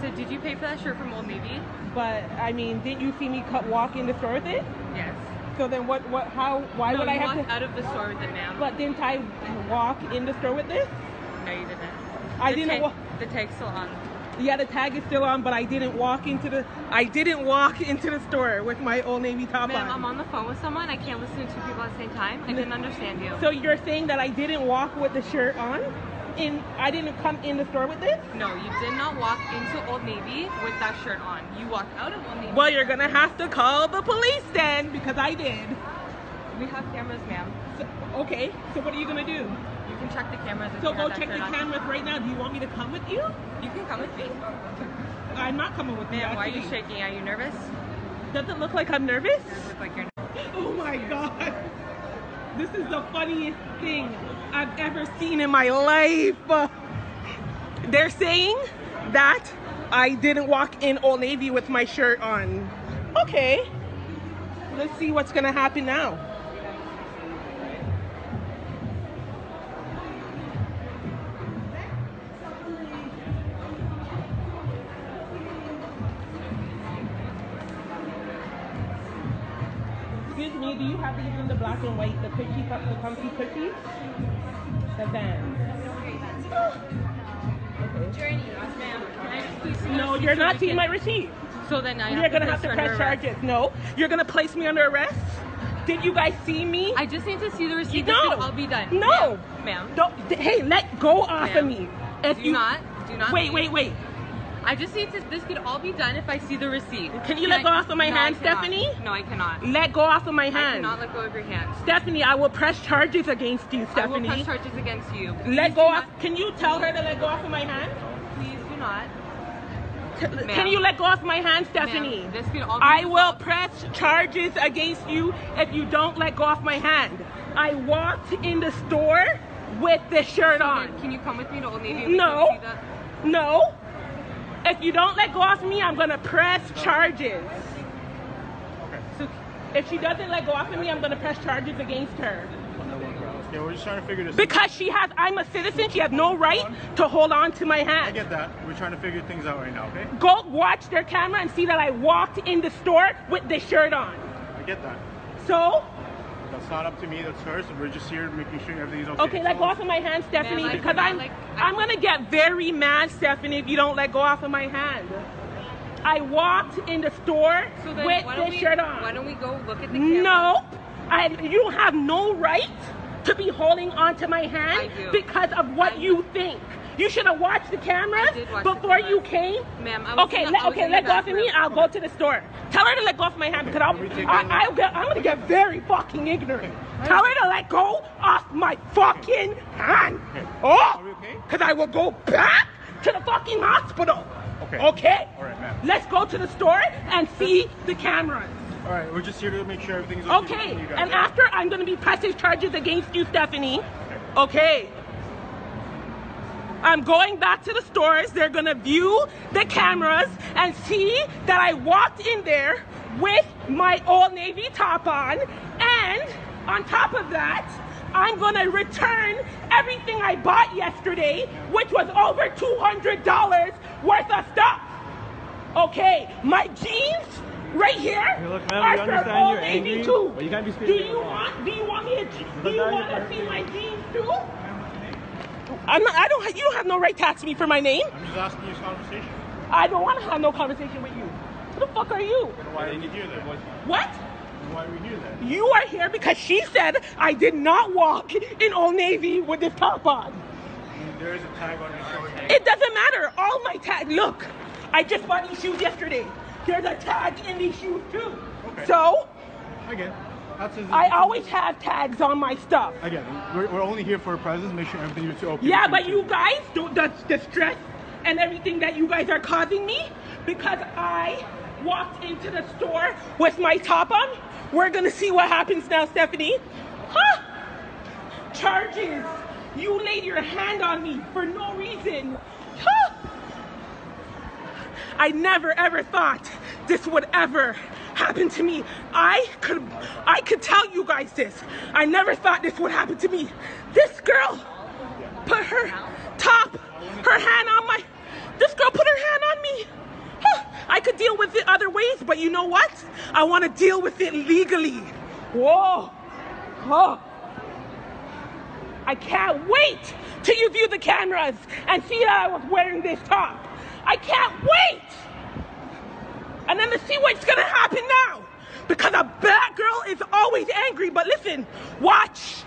said, did you pay for that shirt from Old Navy? But I mean, didn't you see me cut walk in the store with it? Yes. So then what? What? How? Why no, would I have to? out of the store with it, ma'am. But didn't I walk in the store with this? No, you didn't. I The didn't tag- wa- The tag's still on. Yeah, the tag is still on, but I didn't walk into the. I didn't walk into the store with my Old Navy top on. I'm on the phone with someone. I can't listen to two people at the same time. I didn't understand you. So you're saying that I didn't walk with the shirt on? In I didn't come in the store with this? no, you did not walk into Old Navy with that shirt on. You walked out of Old Navy. Well, you're gonna have to call the police then, because I did. We have cameras, ma'am. So, okay, so what are you gonna do? You can check the cameras. So go check the cameras right now. Do you want me to come with you? You can come with me. I'm not coming with you. Ma'am, why are you shaking? Are you nervous? Does it look like I'm nervous? Does it look like you're Oh my god. This is the funniest thing I've ever seen in my life. They're saying that I didn't walk in Old Navy with my shirt on. Okay. Let's see what's gonna happen now. The comfy cushies? The vans. Journey, ma'am. Can I just please see No, you're not seeing my receipt. So then I You're gonna have to press charges. No, you're gonna place me under arrest. Did you guys see me? I just need to see the receipt. No. All be done. No. Ma'am. Hey, let go off of me. If Do you not. Do not. wait, wait, wait. I just need to. This could all be done if I see the receipt. Can you let go off of my no, hand, Stephanie? No, I cannot. Let go off of my I hand. cannot let go of your hand. Stephanie, I will press charges against you, Stephanie. I will press charges against you. let go off. Can you tell her to let go off of my hand? Please do not. Can you let go off my hand, Stephanie? This could all be I will press charges against you if you don't let go off my hand. I walked in the store with the shirt on. Can you come with me to Old Navy? No. No. If you don't let go off me, I'm gonna press charges. So if she doesn't let go off of me, I'm gonna press charges against her. Okay, we're just trying to figure this Because she has, I'm a citizen, she has no right to hold on to my hand. I get that. We're trying to figure things out right now, okay? Go watch their camera and see that I walked in the store with the shirt on. I get that. So, That's not up to me, that's hers. We're just here making sure everything's okay. okay, let go off of my hand, Stephanie, Ma'am, because I'm, like, I- I'm gonna get very mad, Stephanie, if you don't let go off of my hand. I walked in the store So then with why don't the we? shirt on. Why don't we go look at the camera? No, I, you have no right to be holding onto my hand because of what I- you think. You should have watched the cameras I did watch the before you came. Ma'am, I was okay, in the- let, I was okay, in let go of me. I'll go to the store. Tell her to let go of my hand because I'll, Can we take I, that I'll get, I'm gonna get very fucking ignorant. Tell her to let go off my fucking hand. Oh, Are we okay? because I will go back to the fucking hospital. Okay. Okay. All right, ma'am. Let's go to the store and see the cameras. All right, we're just here to make sure everything's okay. Okay, between you guys, and after I'm gonna be pressing charges against you, Stephanie. Okay. I'm going back to the stores. They're gonna view the cameras and see that I walked in there with my Old Navy top on. And on top of that, I'm gonna return everything I bought yesterday, which was over $200 worth of stuff. Okay, my jeans right here Hey, look, are from understand Old you're Navy angry, too. but you can't be Do you want? Do you want me to? Do you want to see my jeans too? I'm not, I don't. You don't have no right to ask me for my name. I'm just asking you this conversation. I don't want to have no conversation with you. Who the fuck are you? Why are you here then? What? Why are we here then? You are here because she said I did not walk in Old Navy with this top on. There is a tag on your shirt. It doesn't matter. All my tag. Look, I just bought these shoes yesterday. There's a tag in these shoes too. Okay. So I get it. That's I always have tags on my stuff. Again. We're, we're only here for presents. make sure everything is okay. Yeah, but you guys, do the, the stress and everything that you guys are causing me because I walked into the store with my top on. We're gonna see what happens now, Stephanie. Huh? Charges. You laid your hand on me for no reason. Huh? I never ever thought this would ever happen to me. I could I could tell you guys this. I never thought this would happen to me. This girl put her top, her hand on my this girl put her hand on me Huh. I could deal with it other ways, But you know what? I want to deal with it legally. Whoa. Oh. I can't wait till you view the cameras and see that I was wearing this top. I can't wait. And then to see what's gonna happen now. Because a black girl is always angry. But listen, watch.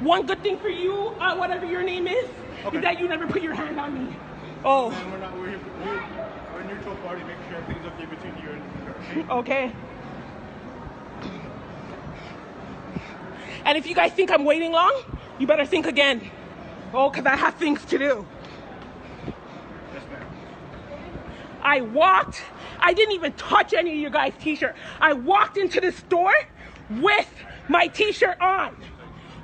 One good thing for you, uh, whatever your name is, Okay. is that you never put your hand on me. Oh, And we're not, we're, we're, we're a neutral party, make sure everything's okay between you and her. okay. And if you guys think I'm waiting long, you better think again. Oh, because I have things to do. I walked, I didn't even touch any of you guys' t shirt. I walked into the store with my t shirt on.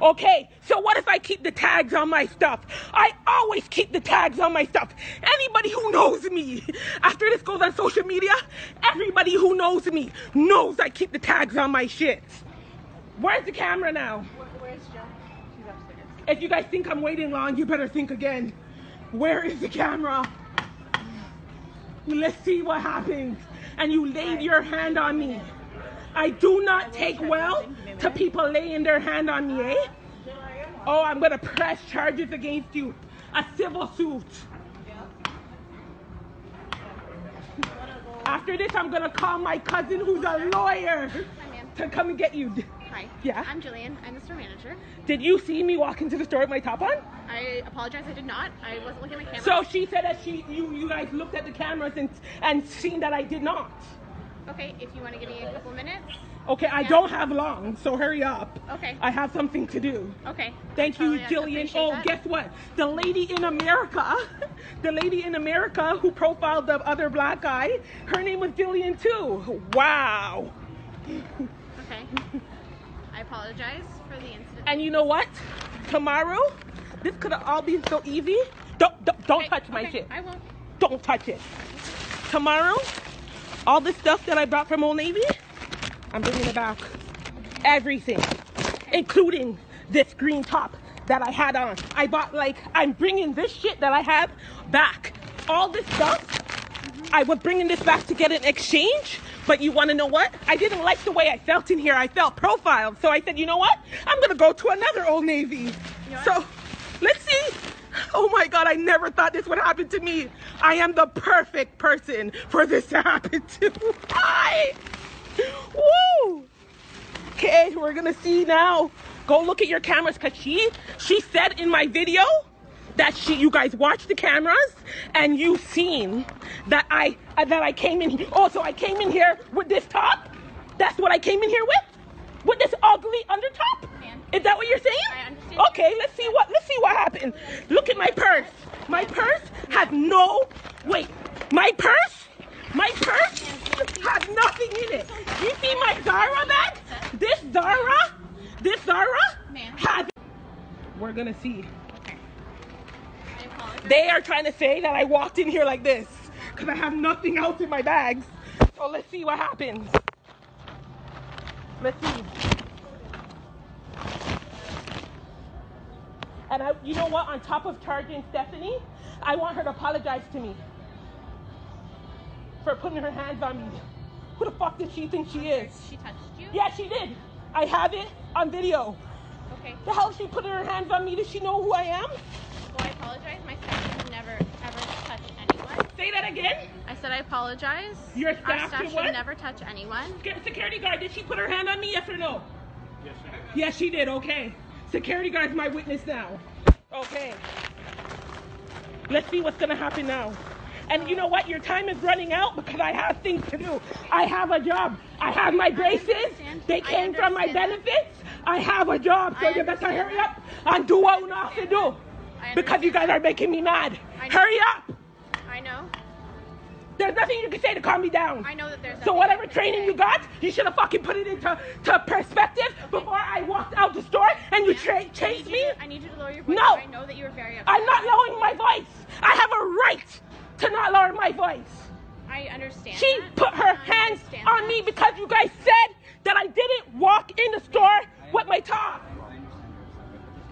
Okay, so what if I keep the tags on my stuff? I always keep the tags on my stuff. Anybody who knows me, after this goes on social media, everybody who knows me knows I keep the tags on my shit. Where's the camera now? Where's Jill? She's upstairs. If you guys think I'm waiting long, you better think again. Where is the camera? Let's see what happens. And you laid your hand on me. I do not take well to people laying their hand on me, eh? Oh, I'm gonna press charges against you. A civil suit. After this, I'm gonna call my cousin who's a lawyer to come and get you. Hi. Yeah? I'm Jillian. I'm the store manager. Did you see me walk into the store with my top on? I apologize. I did not. I wasn't looking at my camera. So she said that she, you, you guys looked at the cameras and and seen that I did not. okay, if you want to give me a couple minutes. Okay, I Yeah. don't have long, so hurry up. Okay. I have something to do. Okay. Thank you, Jillian. Oh, that. guess what? The lady in America, the lady in America who profiled the other black guy, her name was Jillian too. Wow. Okay. I apologize for the incident. And you know what? Tomorrow, this could have all been so easy. Don't don't, don't Okay, touch my okay, shit. I won't. Don't touch it. Tomorrow, all the stuff that I brought from Old Navy, I'm bringing it back. Everything, including this green top that I had on. I bought like I'm bringing this shit that I have back. All this stuff, I was bringing this back to get an exchange. But you want to know what? I didn't like the way I felt in here. I felt profiled. So I said, you know what? I'm gonna go to another Old Navy. know so let's see. Oh my God, I never thought this would happen to me. I am the perfect person for this to happen to. Hi! Woo! Okay, we're gonna see now. Go look at your cameras, cause she she said in my video that she you guys watched the cameras and you seen that I uh, that I came in. Oh, so I came in here with this top. That's what I came in here with, with this ugly undertop. Is that what you're saying? I understand. Okay, let's see what let's see what happened. Look at my purse. My purse has no wait. My purse, my purse has nothing in it. You see my Zara bag? This Zara, this Zara has. We're gonna see. They are trying to say that I walked in here like this because I have nothing else in my bags. So let's see what happens. Let's see. And I, you know what? On top of charging Stephanie, I want her to apologize to me for putting her hands on me. Who the fuck does she think she is? She touched you? Yeah, she did. I have it on video. Okay. The hell she putting her hands on me? Does she know who I am? Well, I apologize. My staff should never, ever touch anyone. Say that again. I said I apologize. Your Our staff staff should should what? never touch anyone. Security guard, did she put her hand on me? Yes or no? Yes, ma'am. Yes, she did. Okay. Security guard's my witness now. Okay. Let's see what's gonna happen now. And you know what? Your time is running out because I have things to do. I have a job. I have my braces. They came from my benefits. I have a job, so you better hurry up and do what you have to do. I Because you guys are making me mad. Hurry up. I know. There's nothing you can say to calm me down. I know that there's. So whatever I training you got, you should have fucking put it into to perspective before I walked out the store and you tra- I chased you me. to- I need you to lower your voice. No. I know that you were very upset. I'm not lowering my voice. I have a right to not lower my voice. I understand. She that. put her I hands on that. me because you guys said that I didn't walk in the store with my top.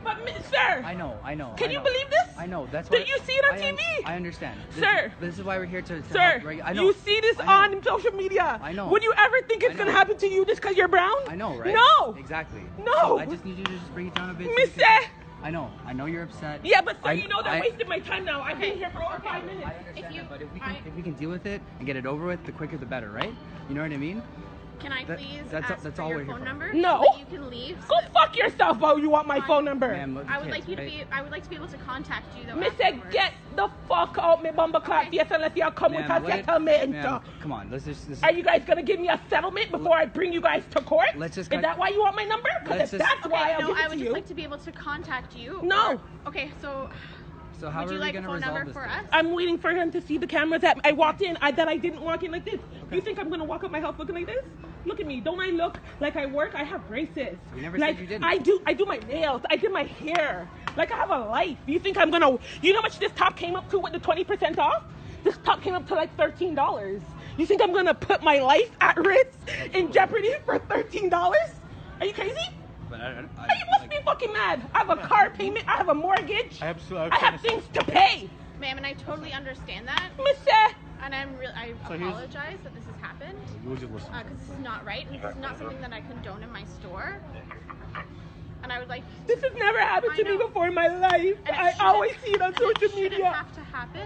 But, sir. I know, I know. Can I you know. believe this? I know. That's Did you see it on I un- TV? I understand. This Sir. Is, this is why we're here to. to Sir, help regu- I know. you see this I know. on social media. I know. Would you ever think it's gonna happen to you just because you're brown? I know, right? No. Exactly. No. I just need you to just bring it down a bit. Mister. we I know. I know you're upset. Yeah, but sir, I- you know they're I- wasting my time now. I've been here for over five minutes. I understand If you- that, but if we can, I- if we can deal with it and get it over with, the quicker the better, right? You know what I mean? Can I That- please that's- ask that's for all your we're here phone for. number? No. So you can leave. so Go fuck yourself, oh, you want my phone number. Ma'am, I would kids, like you to be. I would like to be able to contact you though. Me say get the fuck out me bumper clap Okay. yes unless y'all come with Ma'am, a what- settlement. ma'am, Come on, let's just. This Are you guys gonna give me a settlement before I bring you guys to court? Let's just Is that why you want my number? Because if just- that's Okay, why I'll no, give it I to would you. just like to be able to contact you. No. or- okay, so So how would are you we like a gonna phone resolve number this? for thing? us? I'm waiting for him to see the cameras that I walked in. I that I didn't walk in like this. You think I'm gonna walk up my house looking like this? Look at me. Don't I look like I work? I have braces. We never like, said you didn't. I do. I do my nails. I did my hair. Like I have a life. You think I'm gonna? You know how much this top came up to with the 20% off? This top came up to like thirteen dollars. You think I'm gonna put my life at risk in jeopardy for thirteen dollars? Are you crazy? But I, I, I, you must be fucking mad. I have a car payment. I have a mortgage. I have so- I have I have things to pay. ma'am, and I totally understand that, Mister. And I'm real. I So apologize that this has happened We'll just listen. because this is not right, and this is not something that I condone in my store. And I was like. This has never happened I to me before in my life. I always see it on social it media. have to happen.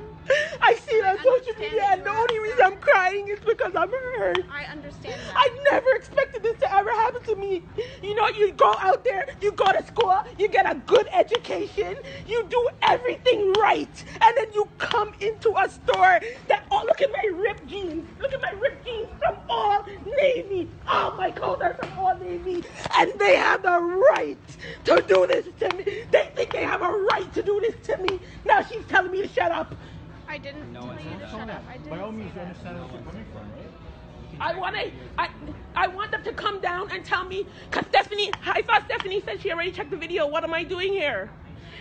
I see it on social media, and the only reason. I'm crying is because I'm hurt. I understand that. I never expected this to ever happen to me. You know, you go out there, you go to school, you get a good education, you do everything right, and then you come into a store that, oh, look at my ripped jeans. Look at my ripped jeans from Old Navy. All my clothes are from Old Navy, and they have the right to do this to me. They think they have a right to do this to me. Now she's telling me to shut up. I didn't No tell one you to shut up. I didn't. By all means, you understand where you're coming from, right? I want to, I, I want them to come down and tell me, cause Stephanie, I thought Stephanie said she already checked the video. What am I doing here?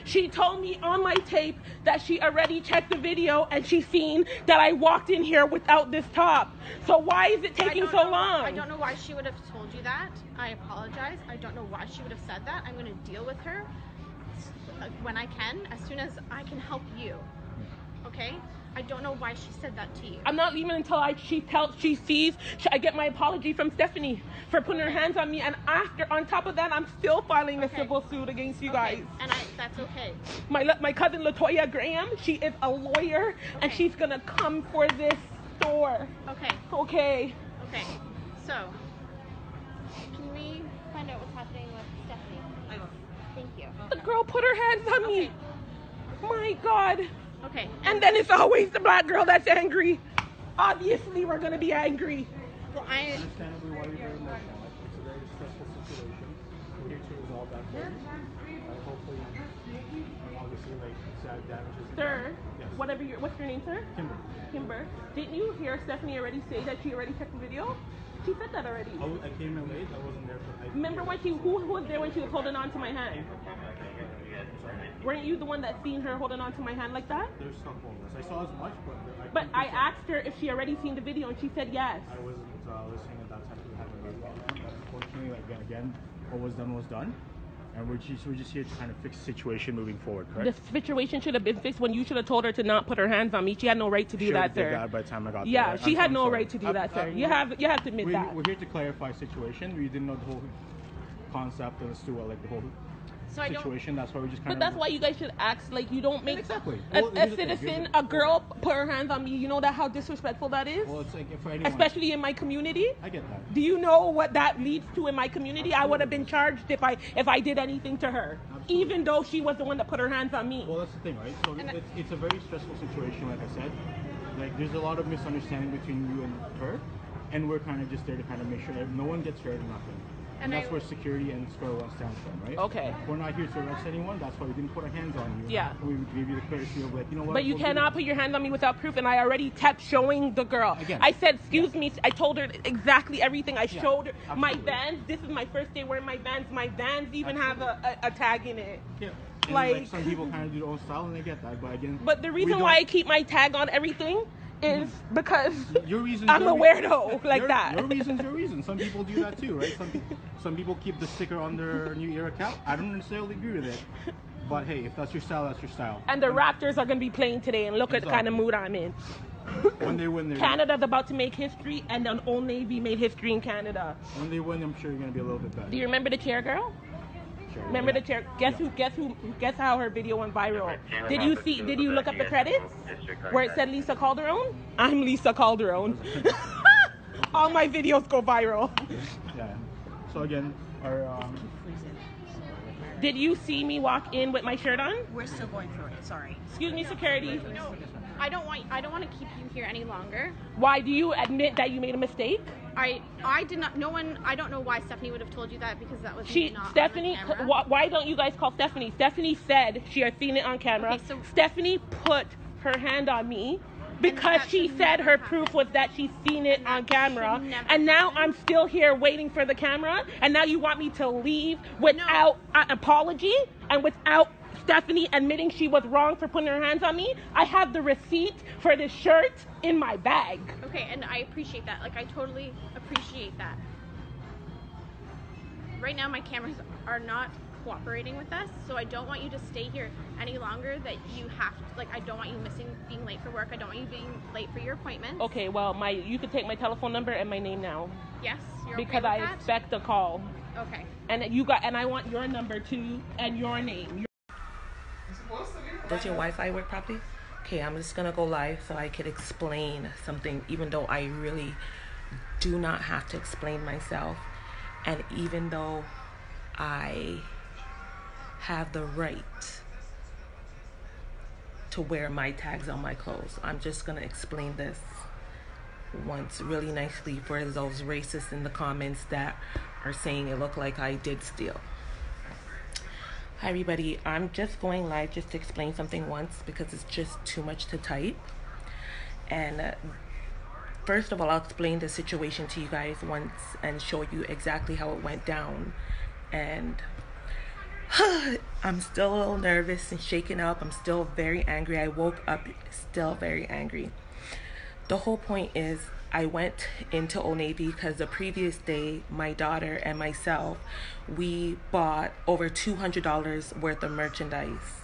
She told me on my tape that she already checked the video and she seen that I walked in here without this top. So why is it taking so know- long? I don't know why she would have told you that. I apologize. I don't know why she would have said that. I'm going to deal with her uh, when I can, as soon as I can help you. Okay? I don't know why she said that to you. I'm not leaving until I she tells she sees she, I get my apology from Stephanie for putting her hands on me and after on top of that I'm still filing a civil suit against you Okay, guys. And I, that's okay. My my cousin Latoya Graham, she is a lawyer and she's gonna come for this store. Okay. Okay. Okay. So, can we find out what's happening with Stephanie? I will. Thank you. The girl put her hands on me. My God. Okay. And then it's always the black girl that's angry. Obviously, we're gonna be angry. Well, I. Understandably why you're very emotional. It's a very stressful situation. We're here to resolve that for you. Uh, hopefully, and obviously, like, sad damages. Sir, Yes. whatever your what's your name, sir? Kimber. Kimber. Didn't you hear Stephanie already say that she already checked the video? She said that already. I, w- I came in late. I wasn't there for. I, Remember when she who, who was there when she was holding on to my hand? Weren't you the one that seen her holding on to my hand like that? There's some photos. I saw as much, but I But I asked her if she already seen the video and she said yes. I wasn't uh, listening at that time to have a But unfortunately, like again, what was done was done, and we're just we're just here to kind of fix the situation moving forward. correct? The situation should have been fixed when you should have told her to not put her hands on me. She had no right to do Should've that, sir. that by the time I got there. Yeah, there. she I'm- had I'm no sorry. right to do Uh, that, sir. uh, You have you have to admit we're, that. we're here to clarify situation. We didn't know the whole concept as to what, like the whole So situation. That's why we just kind But of. that's why you guys should act like you don't make Exactly. a, Well, a here's the thing, here's citizen, the- a girl put her hands on me. You know that how disrespectful that is, Well, it's like for anyone. especially in my community. I get that. Do you know what that leads to in my community? I would have been charged if I if I did anything to her, Absolutely. even though she was the one that put her hands on me. Well, that's the thing, right? So And I- it's, it's a very stressful situation, like I said. Like, there's a lot of misunderstanding between you and her, and we're kind of just there to kind of make sure that no one gets hurt or nothing. And, And that's I- where security and Square One stands from, right? Okay. We're not here to arrest anyone. That's why we didn't put our hands on you. Yeah. We gave you the courtesy of like, you know what? But you we'll cannot put your hands on me without proof, and I already kept showing the girl. Again. I said, "Excuse me." I told her exactly everything. I Yeah, showed her my absolutely. Vans. This is my first day wearing my Vans. My Vans even have a, a, a tag in it. Yeah. Like- like, some people kind of do their own style, and they get that. But again. But the reason why I keep my tag on everything is because Your reasons. I'm your a weirdo like your, that. Your reasons, your reasons. Some people do that too, right? Some, some people keep the sticker on their New Era cap. I don't necessarily agree with it, but hey, if that's your style, that's your style. And the Raptors are going to be playing today, and look at the kind of mood I'm in. When they win, Canada's about to make history, and then Old Navy made history in Canada. when they win, I'm sure you're gonna be a little bit better. Do you remember the chair girl? Sure, Remember the chair? Guess who? Guess who? Guess how her video went viral? Did you see? Did you look up the credits where it said Lisa Calderon? I'm Lisa Calderon. All my videos go viral. Yeah. So again, our um, Did you see me walk in with my shirt on? We're still going through it. Sorry. Excuse me, security. No, I don't want. I don't want to keep you here any longer. Why do you admit that you made a mistake? I I did not. No one. I don't know why Stephanie would have told you that because that was She, not on the Stephanie, camera. why don't you guys call Stephanie? Stephanie said she had seen it on camera. Okay, so- Stephanie put her hand on me because she said her happen. proof was that she's seen it on camera. And now happen. I'm still here waiting for the camera. And now you want me to leave without an apology and without Stephanie admitting she was wrong for putting her hands on me. I have the receipt for the shirt in my bag. Okay, and I appreciate that. Like I totally appreciate that. Right now, my cameras are not cooperating with us, so I don't want you to stay here any longer. That you have to, like, I don't want you missing, being late for work. I don't want you being late for your appointment. Okay, well, my you could take my telephone number and my name now Yes, you're because okay I that? expect a call. Okay. And you got and I want your number too and your name. Does your Wi-Fi work properly? Okay, I'm just gonna go live so I could explain something, even though I really do not have to explain myself, and even though I have the right to wear my tags on my clothes, I'm just gonna explain this once really nicely for those racists in the comments that are saying it looked like I did steal. Hi everybody, I'm just going live just to explain something once because it's just too much to type. And uh, first of all, I'll explain the situation to you guys once and show you exactly how it went down. And I'm still a little nervous and shaken up. I'm still very angry. I woke up still very angry. The whole point is I went into Old Navy because the previous day, my daughter and myself, we bought over $200 worth of merchandise.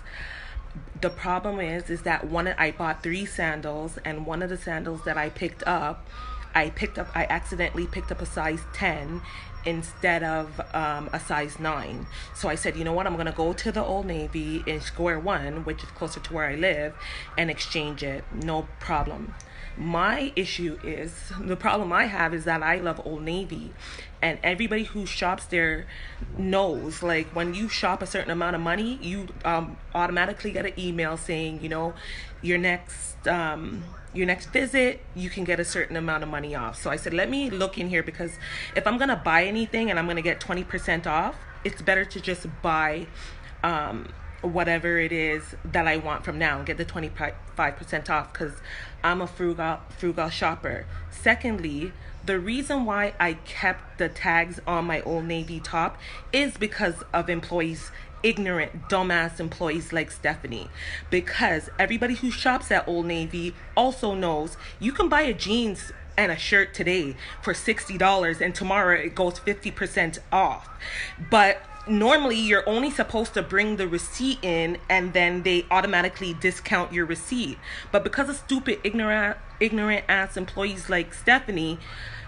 The problem is, is that one I bought three sandals, and one of the sandals that I picked up, I picked up, I accidentally picked up a size 10 instead of um, a size 9. So I said, you know what, I'm going to go to the Old Navy in Square One, which is closer to where I live, and exchange it. No problem. My issue is the problem I have is that I love Old Navy, and everybody who shops there knows like when you shop a certain amount of money, you um, automatically get an email saying, you know, your next um, your next visit, you can get a certain amount of money off. So I said, let me look in here because if I'm gonna buy anything and I'm gonna get 20% off, it's better to just buy um, whatever it is that I want from now and get the 25% off because I'm a frugal frugal shopper. Secondly, the reason why I kept the tags on my Old Navy top is because of employees ignorant dumbass employees like Stephanie because everybody who shops at Old Navy also knows you can buy a jeans and a shirt today for $60 and tomorrow it goes 50% off. But normally you're only supposed to bring the receipt in and then they automatically discount your receipt. But because of stupid ignorant ignorant ass employees like Stephanie,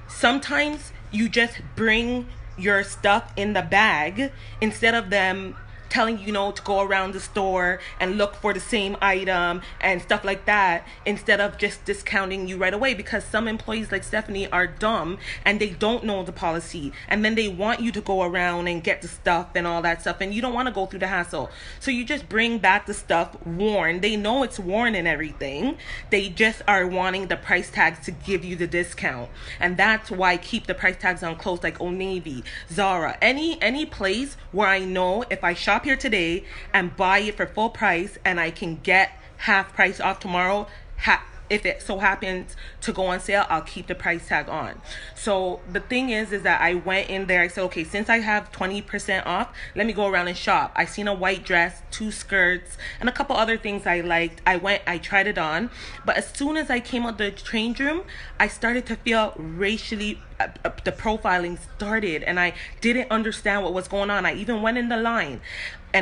sometimes you just bring your stuff in the bag instead of them telling you, know to go around the store and look for the same item and stuff like that instead of just discounting you right away because some employees like Stephanie are dumb and they don't know the policy. And then they want you to go around and get the stuff and all that stuff and you don't want to go through the hassle. So you just bring back the stuff worn. They know it's worn and everything. They just are wanting the price tags to give you the discount. And that's why I keep the price tags on clothes like Old Navy Zara any any place where I know if I shop here today and buy it for full price and I can get half price off tomorrow, ha- if it so happens to go on sale, I'll keep the price tag on. So the thing is, is that I went in there. I said, okay, since I have 20% off, let me go around and shop. I seen a white dress, two skirts, and a couple other things I liked. I went, I tried it on. But as soon as I came out the change room, I started to feel racially uh, uh, the profiling started and I didn't understand what was going on. I even went in the line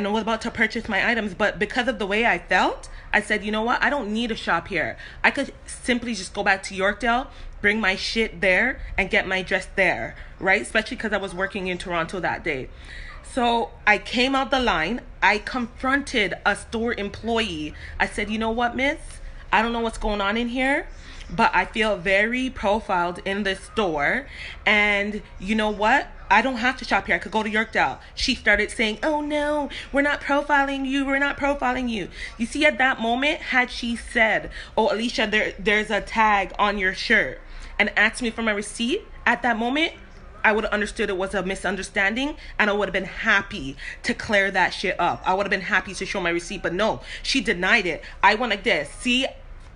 and was about to purchase my items, but because of the way I felt, I said, you know what? I don't need a shop here. I could simply just go back to Yorkdale, bring my shit there, and get my dress there, right? Especially because I was working in Toronto that day. So I came out the line. I confronted a store employee. I said, you know what, miss? I don't know what's going on in here, but I feel very profiled in this store. And you know what? I don't have to shop here. I could go to Yorkdale. She started saying, Oh no, we're not profiling you. We're not profiling you. You see, at that moment, had she said, Oh, Alicia, there, there's a tag on your shirt, and asked me for my receipt, at that moment, I would have understood it was a misunderstanding and I would have been happy to clear that shit up. I would have been happy to show my receipt, but no, she denied it. I went like this. See,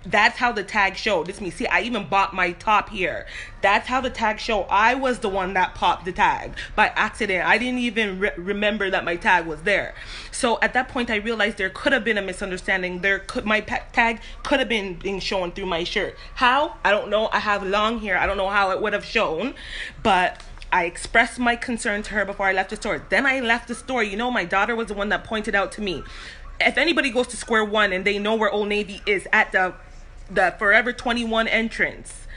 that's how the tag showed. This me. See, I even bought my top here. That's how the tag showed. I was the one that popped the tag by accident. I didn't even re- remember that my tag was there. So at that point, I realized there could have been a misunderstanding. There could my tag could have been being shown through my shirt. How? I don't know. I have long hair. I don't know how it would have shown, but. I expressed my concern to her before I left the store. Then I left the store. You know, my daughter was the one that pointed out to me. If anybody goes to Square One and they know where Old Navy is at the the Forever 21 entrance,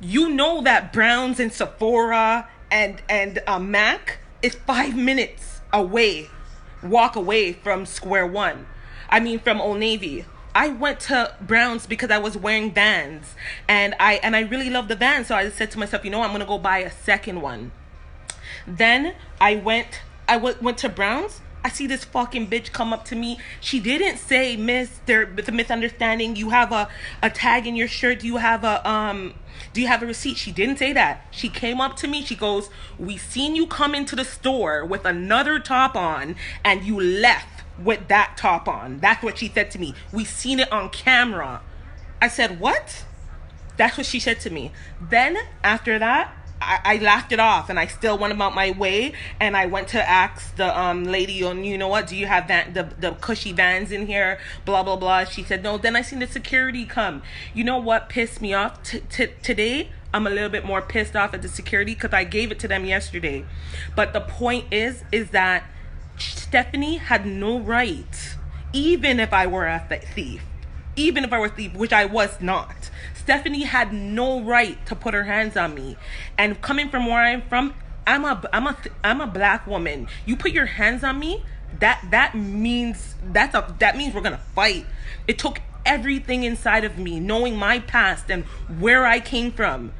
you know that Browns and Sephora and and uh, Mac is five minutes away, walk away from Square One. I mean, from Old Navy. I went to Browns because I was wearing Vans, and I and I really love the Vans. So I said to myself, you know, I'm gonna go buy a second one. Then I went. I w- went to Browns I see this fucking bitch come up to me. She didn't say, Miss, there the misunderstanding. You have a, a tag in your shirt. Do you have a um do you have a receipt? She didn't say that. She came up to me. She goes, We seen you come into the store with another top on and you left with that top on. That's what she said to me. We seen it on camera. I said, What? That's what she said to me. Then after that, I, I laughed it off and I still went about my way and I went to ask the um lady on you know what do you have that the the cushy vans in here? Blah blah blah. She said no. Then I seen the security come. You know what pissed me off t- t- today? I'm a little bit more pissed off at the security because I gave it to them yesterday. But the point is is that Stephanie had no right even if I were a thief even if I were a thief which I was not Stephanie had no right to put her hands on me. And coming from where I'm from, I'm a I'm a I'm a black woman. You put your hands on me, that that means that's a that means we're going to fight. It took everything inside of me, knowing my past and where I came from.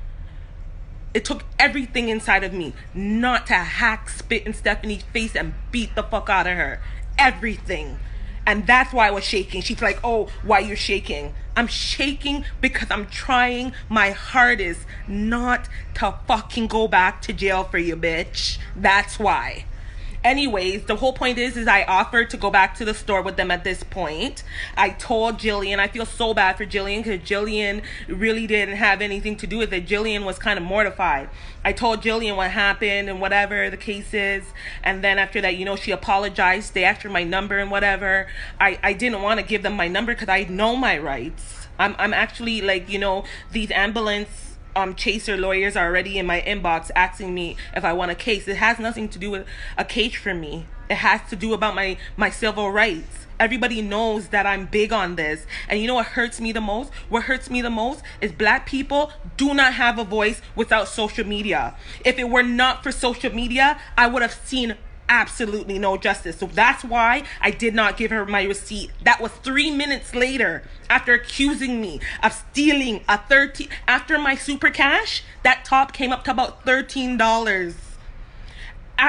It took everything inside of me not to hack, spit in Stephanie's face and beat the fuck out of her. Everything. And that's why I was shaking. She's like, Oh, why you're shaking? I'm shaking because I'm trying my hardest not to fucking go back to jail for you, bitch. That's why anyways, the whole point is, is I offered to go back to the store with them at this point. I told Jillian, I feel so bad for Jillian because Jillian really didn't have anything to do with it. Jillian was kind of mortified. I told Jillian what happened and whatever the case is. And then after that, you know, she apologized. They asked for my number and whatever. I, I didn't want to give them my number because I know my rights. I'm, I'm actually like, you know, these ambulance um chaser lawyers are already in my inbox asking me if I want a case. It has nothing to do with a case for me. It has to do about my my civil rights. Everybody knows that I'm big on this. And you know what hurts me the most? What hurts me the most is black people do not have a voice without social media. If it were not for social media, I would have seen absolutely no justice. So that's why I did not give her my receipt. That was three minutes later after accusing me of stealing a 13 after my super cash, that top came up to about $13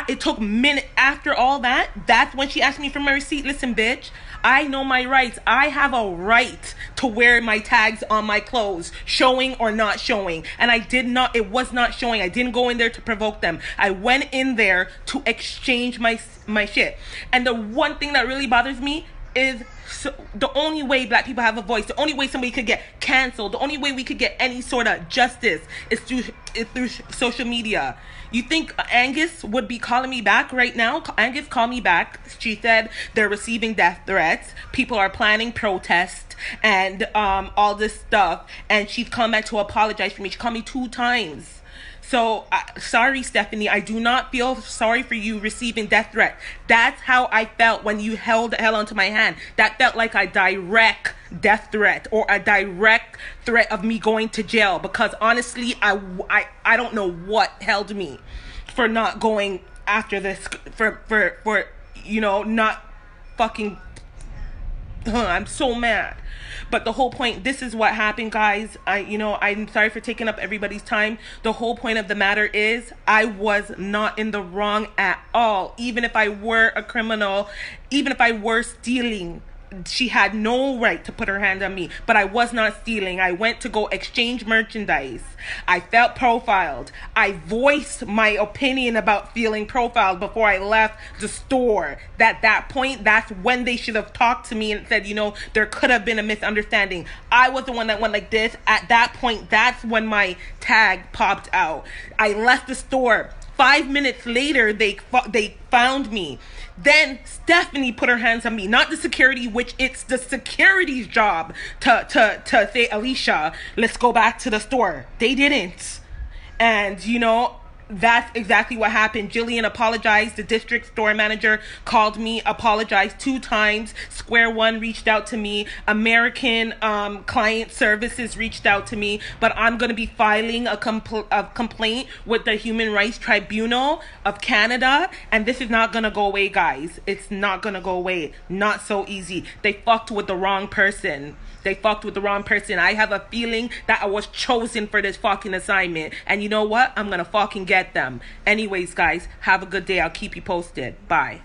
it took minute after all that that's when she asked me for my receipt listen bitch i know my rights. I have a right to wear my tags on my clothes showing or not showing. And i did not it was not showing. I didn't go in there to provoke them. I went in there to exchange my my shit. And the one thing that really bothers me is so, the only way black people have a voice, the only way somebody could get canceled, the only way we could get any sort of justice is through is through social media. You think Angus would be calling me back right now? Angus called me back. She said they're receiving death threats. People are planning protests and um, all this stuff. And she's come back to apologize for me. She called me two times. So uh, sorry, Stephanie. I do not feel sorry for you receiving death threat. That's how I felt when you held held onto my hand. That felt like a direct death threat or a direct threat of me going to jail. Because honestly, I I I don't know what held me for not going after this for for for you know not fucking. I'm so mad. But the whole point, this is what happened, guys. I, you know, I'm sorry for taking up everybody's time. The whole point of the matter is, I was not in the wrong at all. Even if I were a criminal, even if I were stealing she had no right to put her hand on me, but I was not stealing. I went to go exchange merchandise. I felt profiled. I voiced my opinion about feeling profiled before I left the store. At that point, that's when they should have talked to me and said, you know, there could have been a misunderstanding. I was the one that went like this. At that point, that's when my tag popped out. I left the store. Five minutes later, they they found me. Then Stephanie put her hands on me, not the security, which it's the security's job to to to say, Alicia, let's go back to the store. They didn't, and you know that's exactly what happened. Jillian apologized. The district store manager called me, apologized two times. Square One reached out to me. American um, Client Services reached out to me. But I'm going to be filing a, compl- a complaint with the Human Rights Tribunal of Canada. And this is not going to go away, guys. It's not going to go away. Not so easy. They fucked with the wrong person. They fucked with the wrong person. I have a feeling that I was chosen for this fucking assignment. And you know what? I'm gonna fucking get them. Anyways, guys, have a good day. I'll keep you posted. Bye.